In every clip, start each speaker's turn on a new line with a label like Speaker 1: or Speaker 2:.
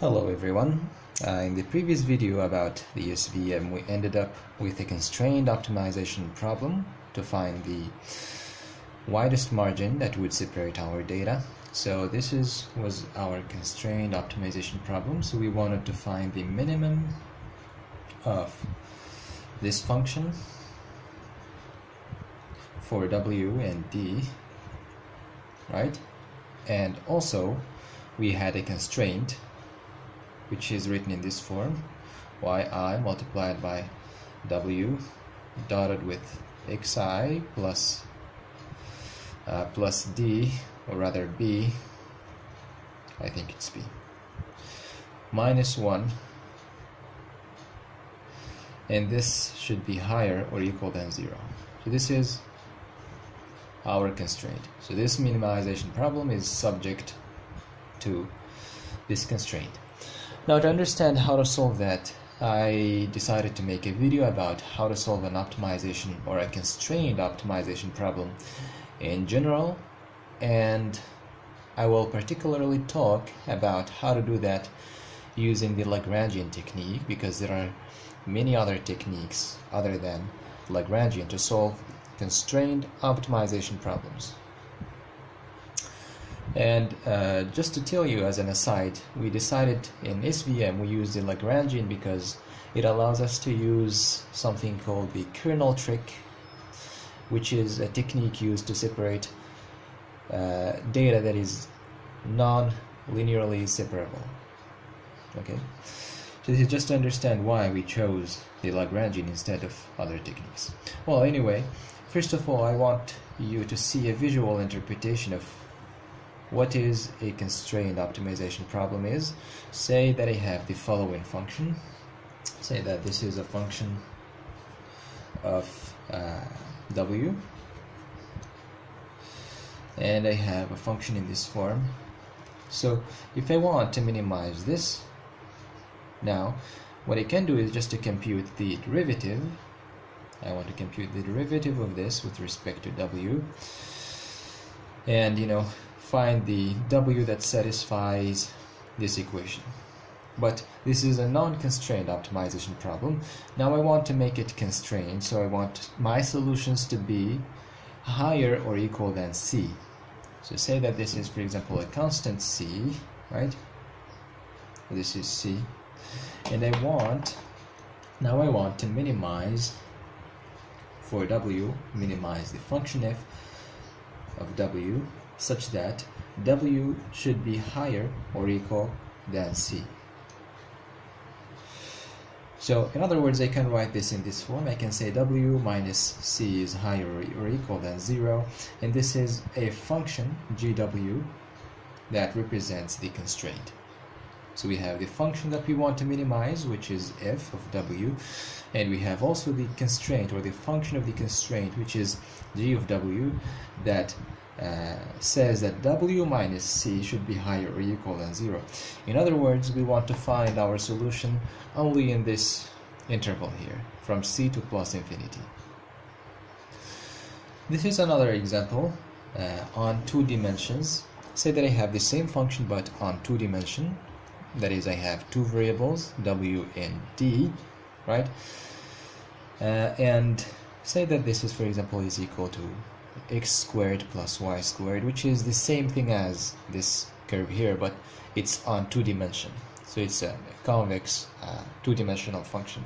Speaker 1: Hello everyone. Uh, in the previous video about the SVM we ended up with a constrained optimization problem to find the widest margin that would separate our data. So this is was our constrained optimization problem. So we wanted to find the minimum of this function for W and D, right? And also we had a constraint which is written in this form yi multiplied by w dotted with xi plus uh, plus d or rather b I think it's b minus 1 and this should be higher or equal than 0 so this is our constraint. So this minimization problem is subject to this constraint now to understand how to solve that, I decided to make a video about how to solve an optimization or a constrained optimization problem in general and I will particularly talk about how to do that using the Lagrangian technique because there are many other techniques other than Lagrangian to solve constrained optimization problems. And uh, just to tell you as an aside, we decided in SVM we use the Lagrangian because it allows us to use something called the kernel trick, which is a technique used to separate uh, data that is non-linearly separable. Okay, so this is just to understand why we chose the Lagrangian instead of other techniques. Well, anyway, first of all, I want you to see a visual interpretation of what is a constrained optimization problem is say that I have the following function. Say that this is a function of uh, w. And I have a function in this form. So if I want to minimize this now what I can do is just to compute the derivative. I want to compute the derivative of this with respect to w. And you know find the W that satisfies this equation. But this is a non-constrained optimization problem. Now I want to make it constrained, so I want my solutions to be higher or equal than C. So say that this is, for example, a constant C, right? This is C. And I want, now I want to minimize, for W, minimize the function f of W such that W should be higher or equal than C. So in other words, I can write this in this form. I can say W minus C is higher or equal than 0. And this is a function, GW, that represents the constraint. So we have the function that we want to minimize, which is f of w, and we have also the constraint or the function of the constraint, which is g of w, that uh, says that w minus c should be higher or equal than 0. In other words, we want to find our solution only in this interval here, from c to plus infinity. This is another example uh, on two dimensions. Say that I have the same function but on two dimension. That is, I have two variables, w and d, right? Uh, and say that this is, for example, is equal to x squared plus y squared which is the same thing as this curve here but it's on two dimension. So it's a convex uh, two-dimensional function.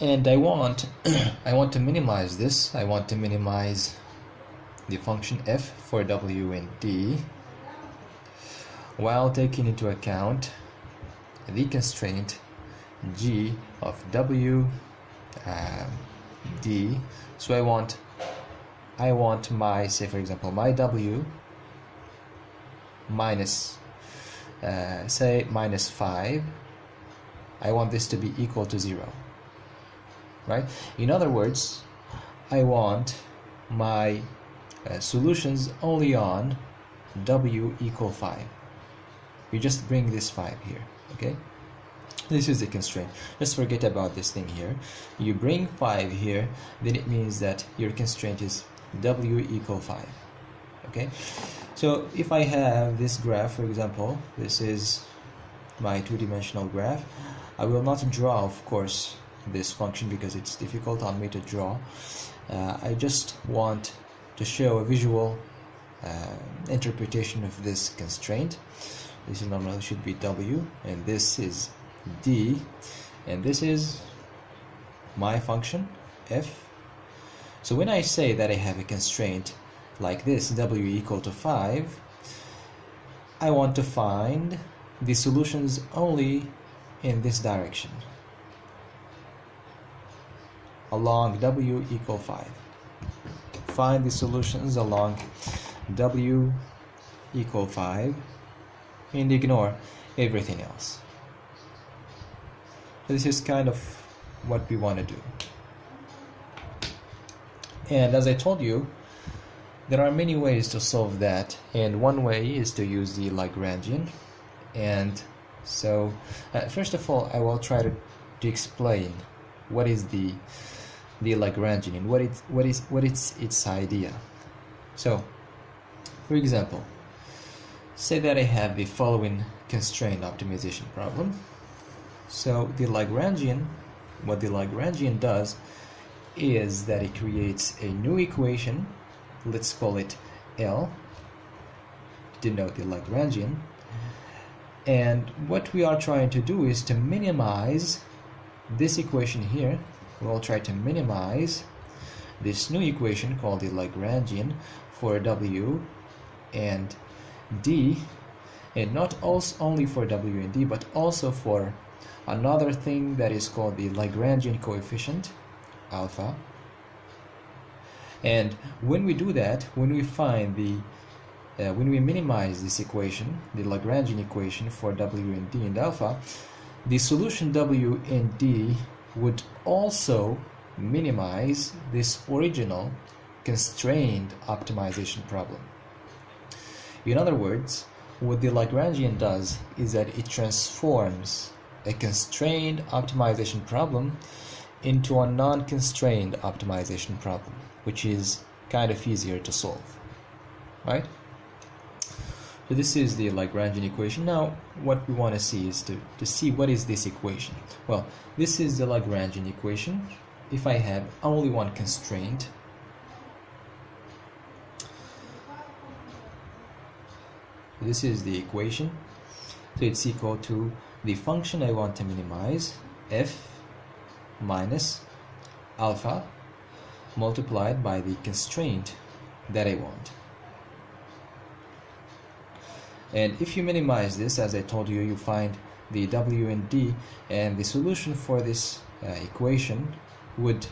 Speaker 1: And I want I want to minimize this. I want to minimize the function f for w and d while taking into account the constraint g of w um, d. So I want I want my say for example my w minus uh, say minus 5 I want this to be equal to 0 right? In other words I want my uh, solutions only on w equal 5 we just bring this 5 here okay this is the constraint let's forget about this thing here you bring 5 here then it means that your constraint is w equal 5 okay So if I have this graph, for example, this is my two-dimensional graph, I will not draw, of course, this function because it's difficult on me to draw. Uh, I just want to show a visual uh, interpretation of this constraint. This is normally should be W, and this is D, and this is my function f. So when I say that I have a constraint like this, w equal to 5, I want to find the solutions only in this direction. Along w equal 5 find the solutions along w equal 5 and ignore everything else this is kind of what we want to do. And as I told you there are many ways to solve that and one way is to use the Lagrangian. And so uh, first of all I will try to, to explain what is the the Lagrangian and what it what is what is its idea. So for example say that I have the following constraint optimization problem so the Lagrangian what the Lagrangian does is that it creates a new equation let's call it L to denote the Lagrangian. And what we are trying to do is to minimize this equation here. We'll try to minimize this new equation called the Lagrangian for W and D. And not also only for W and D but also for another thing that is called the Lagrangian coefficient alpha. And when we do that when we find the uh, when we minimize this equation the Lagrangian equation for W and D and alpha the solution W and D would also minimize this original constrained optimization problem. In other words what the Lagrangian does is that it transforms a constrained optimization problem into a non-constrained optimization problem which is kind of easier to solve right? So this is the Lagrangian equation. Now what we want to see is to, to see what is this equation. Well this is the Lagrangian equation. If I have only one constraint this is the equation. So it's equal to the function I want to minimize f minus alpha multiplied by the constraint that I want. And if you minimize this as I told you you find the W and D and the solution for this uh, equation would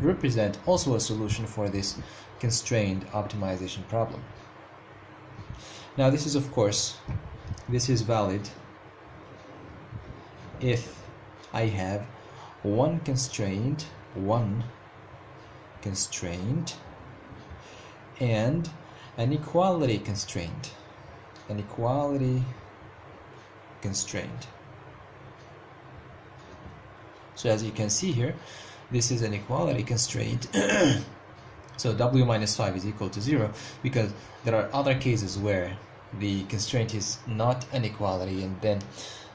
Speaker 1: represent also a solution for this constrained optimization problem. Now this is of course this is valid if I have one constraint one constraint and an equality constraint an equality constraint. So as you can see here this is an equality constraint. So w minus 5 is equal to 0 because there are other cases where the constraint is not an equality and then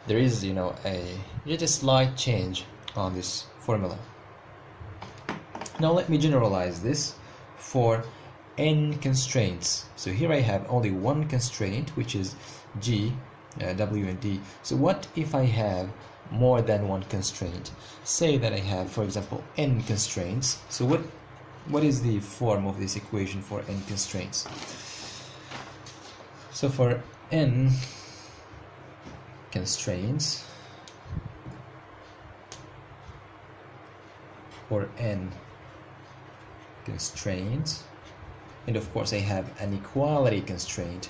Speaker 1: there is you know a just a slight change on this formula. Now let me generalize this for n constraints. So here I have only one constraint which is g uh, w and d. So what if I have more than one constraint? Say that I have for example n constraints. So what what is the form of this equation for n constraints? So for n constraints or n constraints. And of course I have an equality constraint.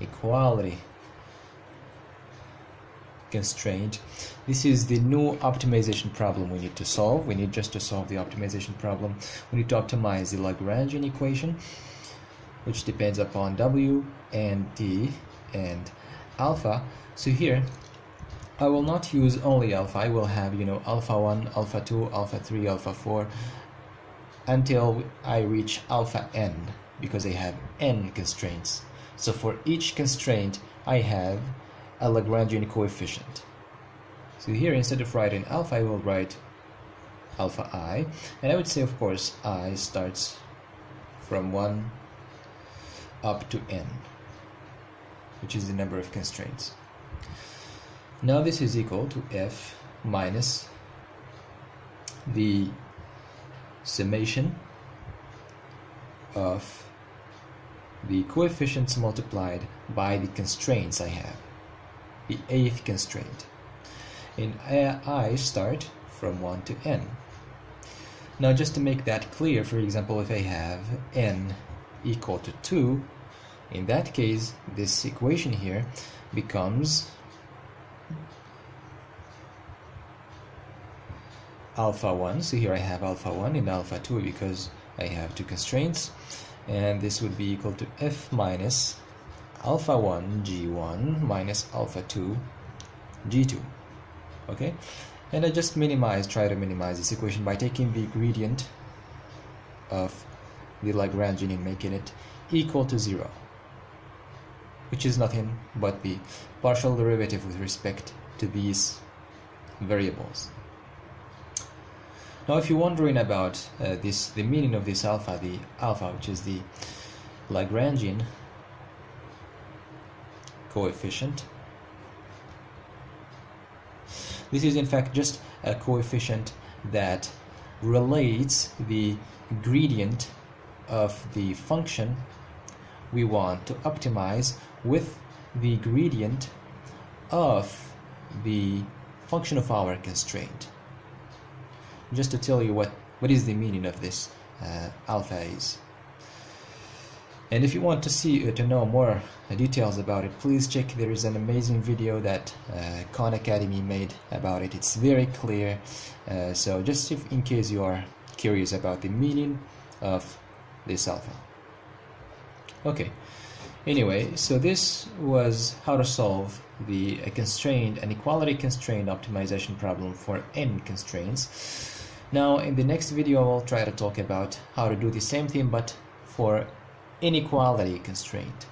Speaker 1: Equality constraint. This is the new optimization problem we need to solve. We need just to solve the optimization problem. We need to optimize the Lagrangian equation which depends upon W and D and alpha so here I will not use only alpha I will have you know alpha 1 alpha 2 alpha 3 alpha 4 until I reach alpha n because I have n constraints So for each constraint, I have a Lagrangian coefficient. So here, instead of writing alpha, I will write alpha i. And I would say, of course, i starts from 1 up to n, which is the number of constraints. Now this is equal to f minus the summation of the coefficients multiplied by the constraints I have, the eighth constraint. In I start from 1 to n. Now just to make that clear, for example, if I have n equal to 2, in that case, this equation here becomes alpha 1. So here I have alpha 1 and alpha 2 because I have two constraints. And this would be equal to f minus alpha 1 g1 minus alpha 2 g2 okay? And I just minimize try to minimize this equation by taking the gradient of the Lagrangian and making it equal to zero which is nothing but the partial derivative with respect to these variables. Now if you're wondering about uh, this, the meaning of this alpha, the alpha which is the Lagrangian coefficient, this is in fact just a coefficient that relates the gradient of the function we want to optimize with the gradient of the function of our constraint just to tell you what, what is the meaning of this uh, alpha is. And if you want to see uh, to know more uh, details about it, please check. There is an amazing video that uh, Khan Academy made about it. It's very clear. Uh, so just if, in case you are curious about the meaning of this alpha. Okay. Anyway, so this was how to solve the constrained and equality constrained optimization problem for n constraints. Now in the next video I will try to talk about how to do the same thing but for inequality constraint.